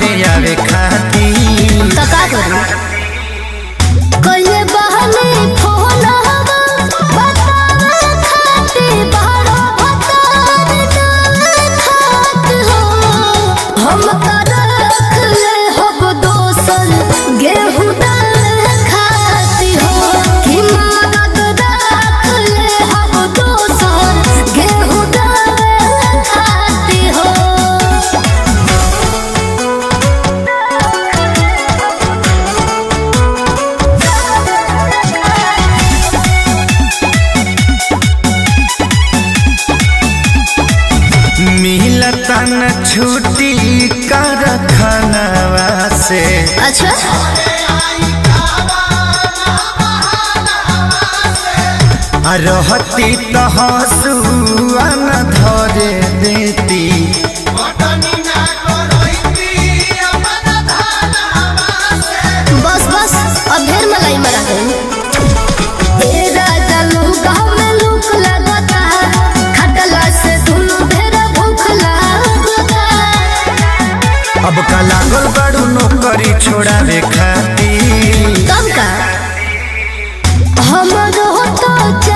novinha जान छुट्टी कर खनवा से अच्छा रहती तो हसुआ छोड़ावे खाती हम तो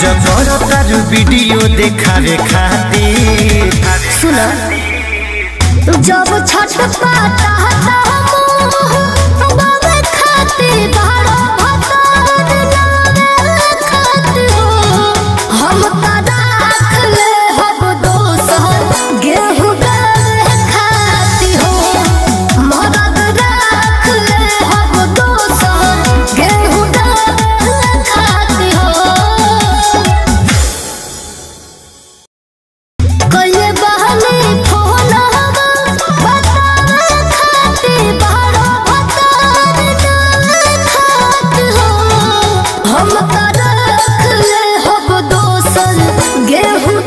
जबर वीडियो देखावे खातिर सुना। जब छठ पाता हम बाबा खातिर बाहर हम तरख ले हो दोसन गेहूँ